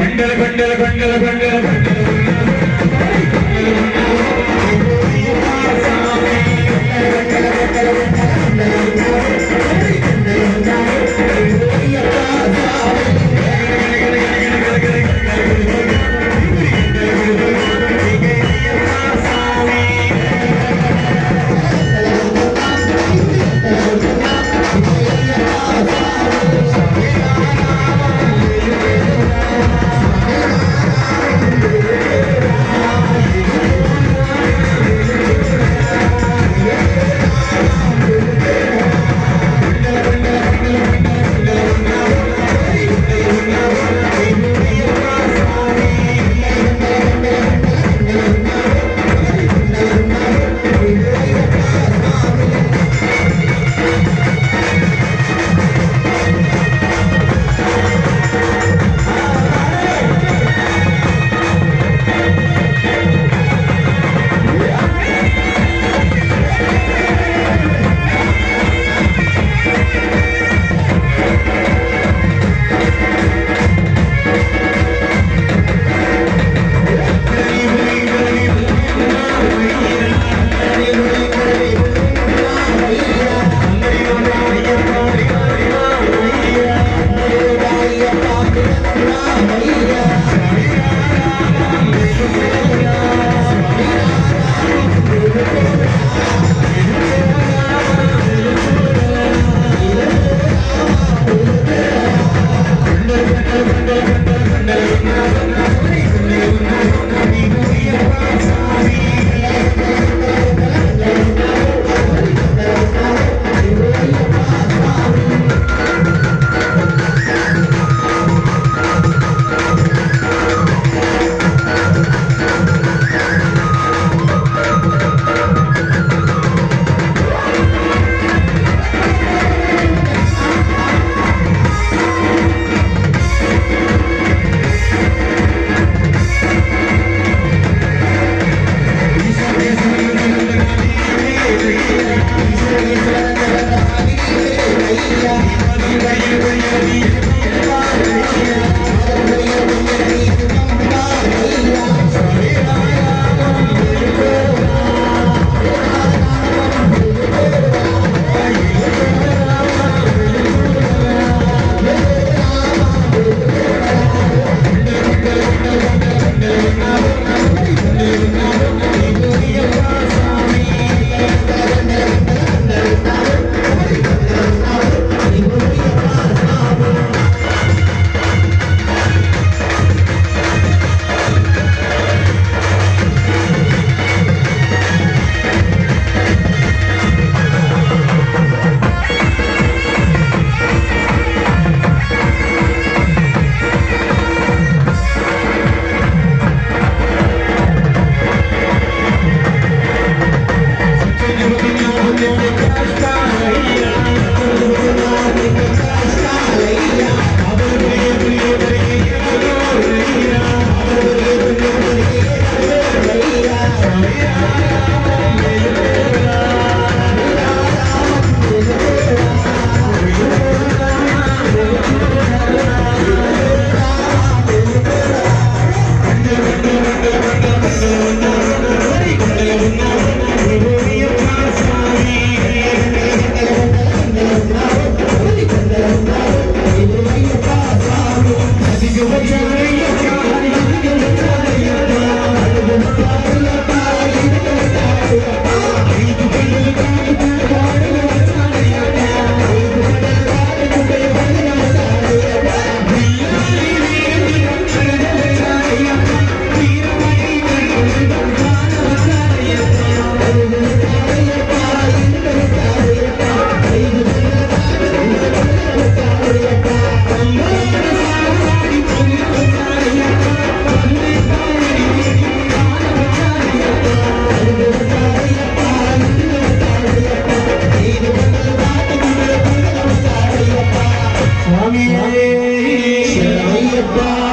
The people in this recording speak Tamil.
பெண்கள் பெண்கள் பெண்கள் பெண்கள் பெண்கள் goodbye.